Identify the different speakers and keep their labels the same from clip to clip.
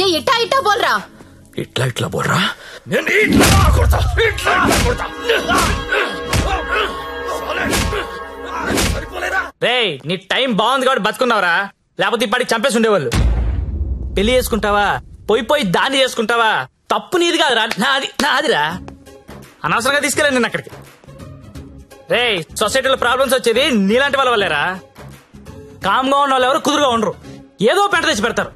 Speaker 1: ఇట్టా ఇట్టా బోల్రా?
Speaker 2: ఇట్లా ఇట్లా బోర్రా నేను ఇట్లా కొడతా ఇట్లా ఇట్లా కొడతా.
Speaker 3: రేయ్ నీ టైం బాగుంది కాబట్టి బతుకున్నావురా. లేకపోతే ఇప్పటికి చంపేసి ఉండేవాళ్ళు. పెళ్ళి చేసుకుంటావా? పోయి పోయి దాన్ని చేసుకుంటావా? తప్పు నీది కాదురా నాది నాదిరా. అనవసరంగా తీసుకెళ్ళండి నేను అక్కడికి. రేయ్ సొసైటీలో ప్రాబ్లమ్స్ వచ్చేది నీలాంటి వాళ్ళ వల్లేరా? కామ్గా ఉన్న వాళ్ళు ఎవరు కుదురుగా ఉండరు. ఏదో పెంట తెచ్చి పెడతారు.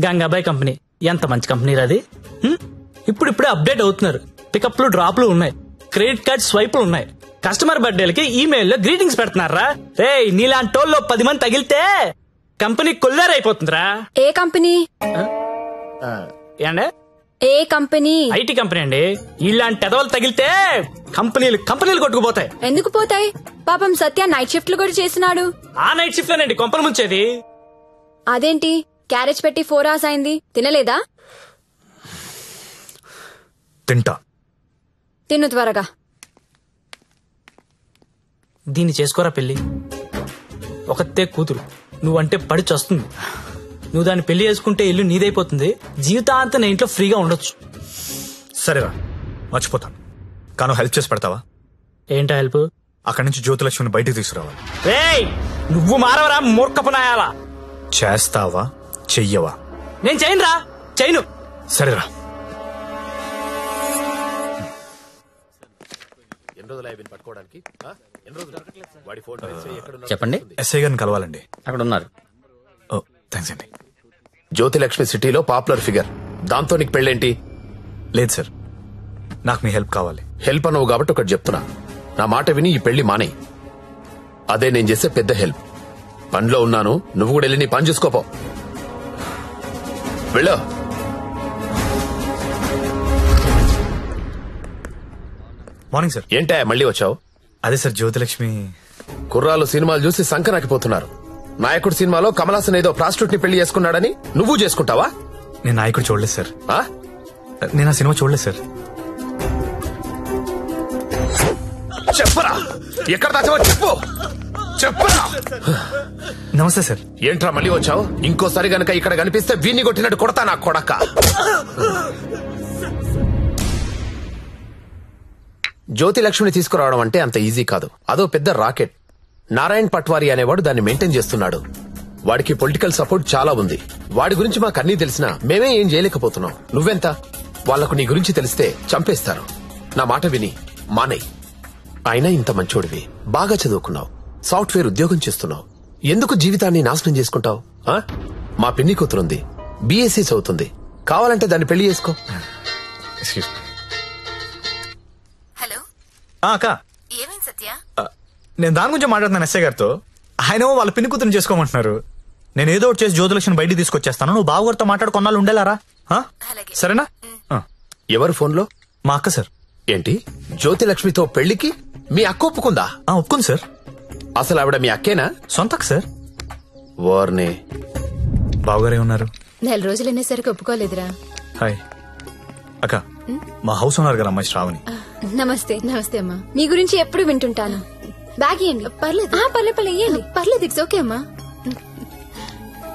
Speaker 3: గంగాబాయ్ కంపెనీ. ఎంత మంచి కంపెనీ అది? ఇప్పుడు ఇప్పుడే అప్డేట్ అవుతున్నారు. పికప్లు డ్రాప్లు ఉన్నాయి. క్రెడిట్ కార్డ్ స్వైపులు ఉన్నాయి. కస్టమర్ బర్త్డేలకి ఈమెయిల్లో గ్రీటింగ్స్ పెడుతున్నారా? రే నీలాంటి వాళ్ళు పది మంది తగిలితే కంపెనీ కొల్లారైపోతుందిరా.
Speaker 4: ఏ కంపెనీ?
Speaker 3: ఏండే?
Speaker 4: ఏ కంపెనీ?
Speaker 3: ఐటీ కంపెనీ అండి. ఇలాంటి ఎదవలు తగిలితే కంపెనీలు కంపెనీలు కొట్టుకుపోతాయి.
Speaker 4: ఎందుకు పోతాయి? పాపం సత్య నైట్ షిఫ్ట్లు కూడా చేస్తున్నాడు.
Speaker 3: ఆ నైట్ షిఫ్ట్ లోనండి కొంపలు ముంచేది.
Speaker 4: అదేంటి? క్యారేజ్ పెట్టి ఫోర్ అవర్స్ అయింది. తినలేదా?
Speaker 2: తింటా.
Speaker 4: తిను త్వరగా.
Speaker 3: దీన్ని చేసుకోరా పెళ్ళి ఒకతే కూతురు. నువ్వంటే పడి చస్తుంది. నువ్వు దాన్ని పెళ్ళి చేసుకుంటే ఇల్లు నీదైపోతుంది. జీవితాంతం నేను ఇంట్లో ఫ్రీగా ఉండొచ్చు.
Speaker 2: సరేరా. మర్చిపోతాను కాను హెల్ప్ చేసి పెడతావా?
Speaker 3: ఏంటా హెల్ప్?
Speaker 2: అక్కడి నుంచి జ్యోతిలక్ష్మిని బయటికి తీసుకురావాలి.
Speaker 3: నువ్వు మారవరా మూర్ఖపునాయాలా
Speaker 2: చేస్తావా? చెయ్యవా?
Speaker 3: నేను చేయనురా. చేయను.
Speaker 2: సరేరా.
Speaker 5: చెప్పండి.
Speaker 2: ఎస్ఐ గారిని కలవాలండి.
Speaker 5: అక్కడ ఉన్నారు
Speaker 2: ఓ థ్యాంక్స్ అండి.
Speaker 6: జ్యోతిలక్ష్మి సిటీలో పాపులర్ ఫిగర్. దాంతో నీకు పెళ్ళేంటి?
Speaker 2: లేదు సార్. నాకు మీ హెల్ప్ కావాలి.
Speaker 6: హెల్ప్ అనవు కాబట్టి ఒకటి చెప్తున్నా. నా మాట విని ఈ పెళ్ళి మానే అదే నేను చేసే పెద్ద హెల్ప్. పనిలో ఉన్నాను నువ్వు కూడా వెళ్ళి నీ పని చూసుకోపో. వెళ్ళో.
Speaker 2: మార్నింగ్ సార్
Speaker 6: ఏంటా మళ్ళీ వచ్చావు?
Speaker 2: అదే సార్ జ్యోతిలక్ష్మి.
Speaker 6: కుర్రాలు సినిమాలు చూసి సంకనాకిపోతున్నారు నాయకుడు సినిమాలో కమలాసన్ ఏదో ప్రాస్టిట్యూట్ని పెళ్ళి చేసుకున్నాడని నువ్వు చేసుకుంటావా?
Speaker 2: నేను నాయకుడు చూడలేదు సార్
Speaker 6: ఆ?
Speaker 2: నేను ఆ సినిమా చూడలేదు సార్
Speaker 6: చెప్పరా. ఎక్కడ దాచావో చెప్పు. చెప్పరా.
Speaker 2: నమస్తే సార్
Speaker 6: ఏంట్రా మళ్ళీ వచ్చావు? ఇంకోసారి గనక ఇక్కడ కనిపిస్తే వీన్ని కొట్టినట్టు కొడతా నా కొడక. జ్యోతి లక్ష్మిని తీసుకురావడం అంటే అంత ఈజీ కాదు. అదో పెద్ద రాకెట్. నారాయణ్ పట్వారి అనేవాడు దాన్ని మెయింటైన్ చేస్తున్నాడు. వాడికి పొలిటికల్ సపోర్ట్ చాలా ఉంది. వాడి గురించి మాకు అన్నీ తెలిసినా మేమే ఏం చేయలేకపోతున్నాం. నువ్వెంత? వాళ్ళకు నీ గురించి తెలిస్తే చంపేస్తారు నా మాట విని మానయ్. అయినా ఇంత మంచోడివి. బాగా చదువుకున్నావు. సాఫ్ట్వేర్ ఉద్యోగం చేస్తున్నావు. ఎందుకు జీవితాన్ని నాశనం చేసుకుంటావు? ఆ? మా పిన్ని కూతురుంది. బీఎస్సీ చదువుతుంది. కావాలంటే దాన్ని పెళ్ళి చేసుకో.
Speaker 1: హలో.
Speaker 2: అక్క.
Speaker 1: ఏమైంది సత్య?
Speaker 2: నేను దాని గురించి మాట్లాడుతున్నాను ఎస్ఐ గారితో. ఆయన వాళ్ళ పిన్ని కూతురు చేసుకోమంటున్నారు. నేను ఏదో ఒకటి చేసి జ్యోతిలక్ష్మిని బయటికి తీసుకొచ్చేస్తాను. నువ్వు బావగారితో మాట్లాడు కొన్నాళ్ళు ఉండేలారా. సరేనా? ఆ,
Speaker 6: ఎవరు ఫోన్లో?
Speaker 2: మా అక్క సార్.
Speaker 6: ఏంటి? జ్యోతి లక్ష్మితో పెళ్ళికి మీ అక్క ఒప్పుకుందా?
Speaker 2: ఆ, ఒప్పుకుంది సార్.
Speaker 6: అసలు ఆవిడ మీ అక్కేనా?
Speaker 2: సొంత అక్క సార్.
Speaker 6: వార్నే.
Speaker 2: బావగారే ఉన్నారు
Speaker 1: నెల రోజులు అనేసరికి ఒప్పుకోలేదురా.
Speaker 2: హాయ్. అక్క మా హౌస్ ఓనర్ గారు అమ్మాయి శ్రావణి.
Speaker 4: నమస్తే.
Speaker 1: నమస్తే అమ్మా.
Speaker 4: మీ గురించి ఎప్పుడు వింటుంటాను. బ్యాగ్ ఇవ్వండి
Speaker 1: పర్లేదు.
Speaker 4: ఆ, పర్లేదు పర్లేదు ఇవ్వండి
Speaker 1: పర్లేదు ఇట్స్ ఓకే అమ్మా.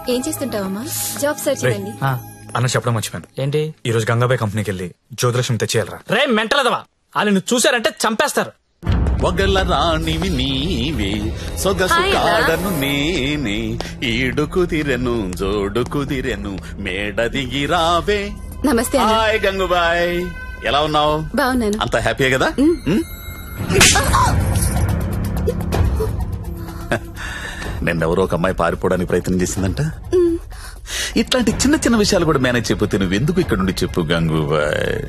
Speaker 1: ఏం చేస్తుంటావమ్మా?
Speaker 4: జాబ్ సర్చ్ చేయండి.
Speaker 3: ఆ,
Speaker 2: అన్న చెప్పడం మర్చిపోయాను.
Speaker 3: ఏంటి?
Speaker 2: ఈ రోజు గంగాబాయ్ కంపెనీకి వెళ్ళి జ్యోతిలక్ష్మి తెచ్చేయాలరా.
Speaker 3: రే మెంటలదవా? వాళ్ళు నువ్వు చూసారంటే చంపేస్తారు.
Speaker 7: ఒగల రాణివి నీవే సొగసు. కాడను నేనే ఈడు కుదిరెను జోడు కుదిరెను మేడ దిగి రావే.
Speaker 1: నమస్తే
Speaker 7: హాయ్ గంగుబాయ్. ఎలా ఉన్నావు?
Speaker 1: బాగున్నాను.
Speaker 7: అంత హ్యాపీయే కదా? నిన్నెవరో ఒక అమ్మాయి పారిపోవడానికి ప్రయత్నం చేసిందంట. ఇట్లాంటి చిన్న చిన్న విషయాలు కూడా మేనేజ్ చెప్పితే నువ్వు ఎందుకు ఇక్కడ నుండి చెప్పు గంగుబాయ్?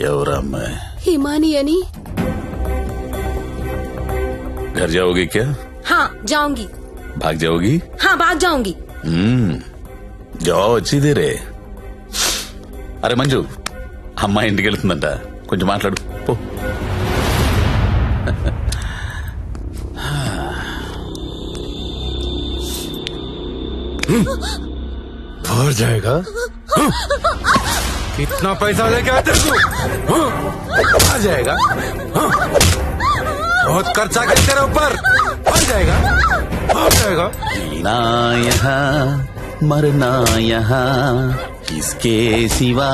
Speaker 7: ఎవరా అమ్మాయి
Speaker 1: హిమాని అని.
Speaker 7: घर जाओगी क्या
Speaker 4: हाँ जाऊंगी
Speaker 7: भाग जाओगी
Speaker 4: हाँ भाग जाऊंगी
Speaker 7: हम्म जाओ వచ్చి దేరే అరే మంజు అమ్మాయి ఇంటికి వెళ్తుందంట కొంచెం మాట్లాడు పో
Speaker 6: भर जाएगा
Speaker 2: कितना पैसा लेके आते
Speaker 6: आ जाएगा
Speaker 5: बहुत खर्चा कर तेरे ऊपर हो जाएगा हो जाएगा
Speaker 7: जीना यहाँ मरना यहाँ इसके सिवा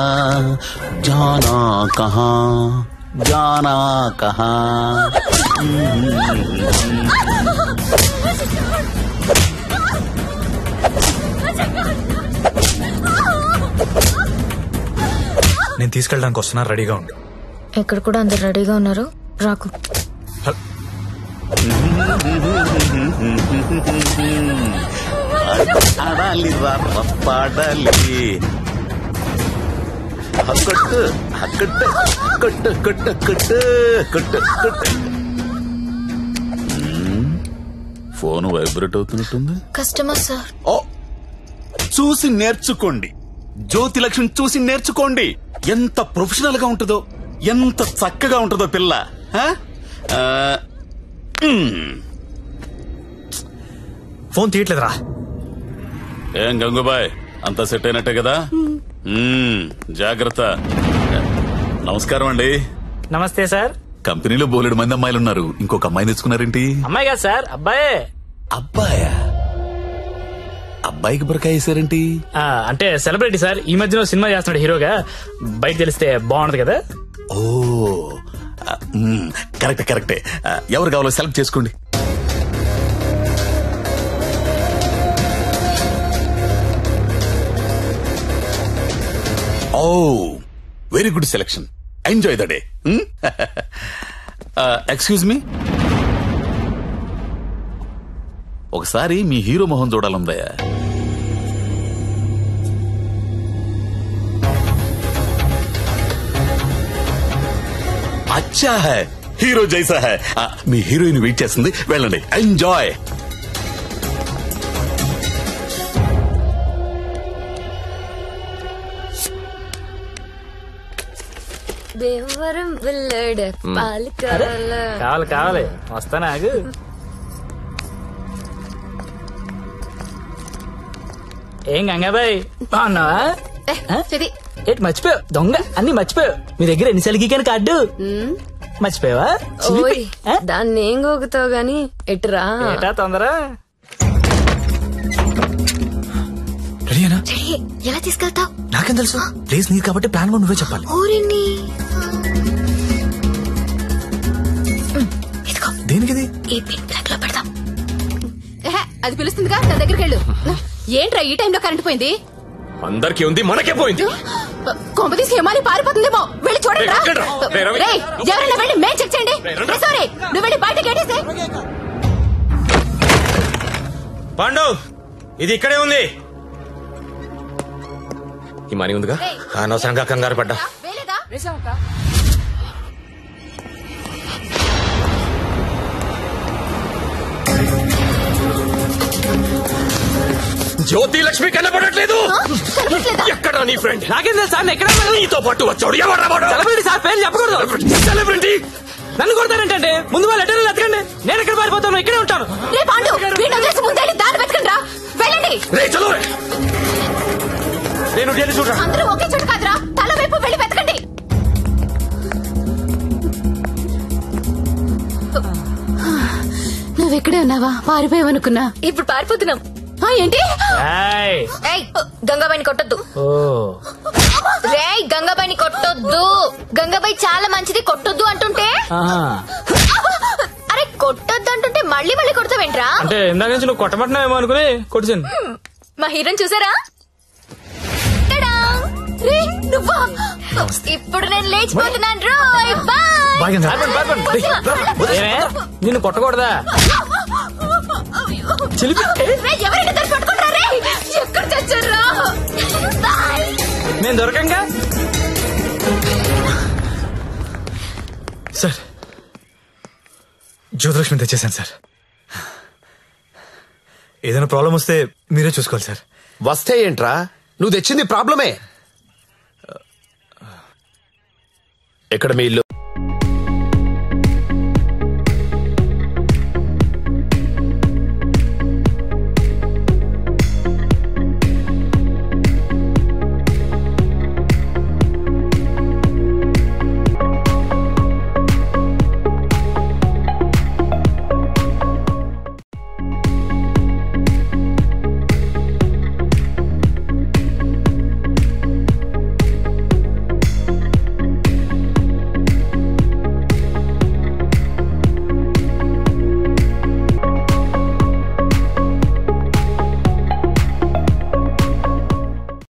Speaker 7: जाना कहाँ जाना कहाँ
Speaker 2: నేను తీసుకెళ్ళడానికి వస్తున్నా రెడీగా ఉండు
Speaker 4: ఇక్కడ కూడా అందరు రెడీగా ఉన్నారు రాకు
Speaker 7: ఆడాలి రా పాడాలి కొట్టు కొట్టు కొట్టు కొట్టు కొట్టు కొట్టు కొట్టు ఫోన్ వైబ్రేట్ అవుతున్నట్టుంది.
Speaker 4: Customer sir.
Speaker 7: ఓ చూసి నేర్చుకోండి. జ్యోతి లక్ష్మి చూసి నేర్చుకోండి. ఎంత ప్రొఫెషనల్గా ఉంటుందో ఎంత చక్కగా ఉంటుందో పిల్ల.
Speaker 2: ఫోన్ తీయట్లేదురా.
Speaker 7: ఏం గంగుబాయ్ అంతా సెట్ అయినట్టే కదా? జాగ్రత్త. నమస్కారం అండి.
Speaker 3: నమస్తే సార్.
Speaker 7: కంపెనీలో బోలెడు మంది అమ్మాయిలు ఉన్నారు ఇంకొక అమ్మాయిని తెచ్చుకున్నారేంటి?
Speaker 3: అమ్మాయి కాదు సార్ అబ్బాయే.
Speaker 7: అబ్బాయా? అబ్బాయికి బురకాయ వేసారేంటి?
Speaker 3: ఆ, అంటే సెలబ్రిటీ సార్ ఈ మధ్యన ఓ సినిమా చేస్తున్నాడు హీరోగా. బయట తెలిస్తే బాగుంటది కదా.
Speaker 7: ఓ ఆ, మ్మ్, కరెక్టే కరెక్టే. ఆ, ఎవరు కావాలో సెలెక్ట్ చేసుకోండి. Very good selection enjoy the day excuse me ఒకసారి మీ హీరో మొహం చూడాలందయ్యా అచ్చా హై. హీరో జైసా హై. మీ హీరోయిన్ వెయిట్ చేస్తుంది. వెళ్ళండి. ఎంజాయ్
Speaker 4: దేవరం వెళ్ళాడు పాలు కావాలా
Speaker 3: కావాలి కావాలి వస్తానా ఆగు ఏం గంగాబాయ్ బాగున్నావా
Speaker 1: ఇది
Speaker 3: ఏంటి మర్చిపోయావు దొంగ అన్ని మర్చిపోయావు మీ దగ్గర ఎన్నిసార్లు గీకాను కార్డు మర్చిపోయావా.
Speaker 4: ఓయ్? దాన్ని ఏం గోగుతావు గాని ఎటురా
Speaker 3: ఏటా తొందర
Speaker 2: రెడీనా
Speaker 1: చెయ్యి ఎలా తీసుకెళ్తావు
Speaker 2: నాకేం తెలుసు ప్లేస్ నీది కాబట్టి ప్లాన్ కూడా నువ్వే చెప్పాలి
Speaker 1: ఊరిని ఈ పిన్ ప్లగ్లో పెడదాం అది పిలుస్తుందిగా దాని దగ్గరికి వెళ్ళు. ఏంట్రా ఈ టైంలో కరెంట్ పోయింది?
Speaker 5: అందరికి ఉంది మనకే పోయింది.
Speaker 1: కొంప తీసి హిమాలి పారిపోతుందేమో. వెళ్ళి చూడండి ఎవరైనా వెళ్ళి మేం చెక్ చేయండి. సారీ నువ్వు వెళ్ళి బయట గేటేసే
Speaker 5: పాండవ్ ఇది ఇక్కడే ఉంది. ఈ మనీ ఉందిగా? అనవసరంగా కంగారు పడ్డా. జ్యోతి లక్ష్మి కనపడట్లేదు ఎక్కడ నీ ఫ్రెండ్
Speaker 3: నాకేం సార్ ఎక్కడ?
Speaker 5: నీతో పాటు వచ్చాడు. ఎవడ్రా వాడు?
Speaker 3: సెలబ్రిటీ సార్ పేరు చెప్పకూడదు.
Speaker 5: సెలబ్రిటీ
Speaker 3: నన్ను కొడతారంటే ముందు వాళ్ళు ఎక్కడ ఎత్తకండి నేను ఎక్కడ పారిపోతాను ఇక్కడే ఉంటాను.
Speaker 5: నేను డేలి చూడరా.
Speaker 1: అందరూ ఒకే చోటు కాదురా. తల వైపు వెళ్ళి వెతకండి. నువ్వు ఇక్కడే ఉన్నావా? పారిపోయావనుకున్నా.
Speaker 4: ఇప్పుడు పారిపోతున్నాం.
Speaker 1: ఆ, ఏంటి?
Speaker 3: ఏయ్.
Speaker 4: ఏయ్ గంగాబాయిని కొట్టొద్దు.
Speaker 3: ఓ.
Speaker 4: రేయ్ గంగాబాయిని కొట్టొద్దు. గంగాబాయి చాలా మంచిది కొట్టొద్దు అంటుంటే?
Speaker 3: ఆహా.
Speaker 4: అరే కొట్టొద్దు అంటుంటే మళ్ళీ మళ్ళీ కొడతావేంట్రా?
Speaker 3: అంటే ఇందాక నుంచి నువ్వు కొట్టబట్టినావేమో అనుకుని కొట్టించాను
Speaker 4: మా హీరోని చూసారా? టడా! రే, నువ్వా? ఇప్పుడు నేను లేచిపోతున్నాను. రోయ్ బాయ్.
Speaker 3: ఏమే? నిన్ను కొట్టకూడదా?
Speaker 1: ఎక్కడ చచ్చారా బాయ్.
Speaker 3: నేను దొరకంగా?
Speaker 2: సార్ జ్యోతిలక్ష్మి తెచ్చేసాను సార్. ఏదైనా ప్రాబ్లం వస్తే మీరే చూసుకోవాలి సార్.
Speaker 6: వస్తే ఏంట్రా? నువ్వు తెచ్చింది ప్రాబ్లమే. ఎక్కడ మీ ఇల్లు?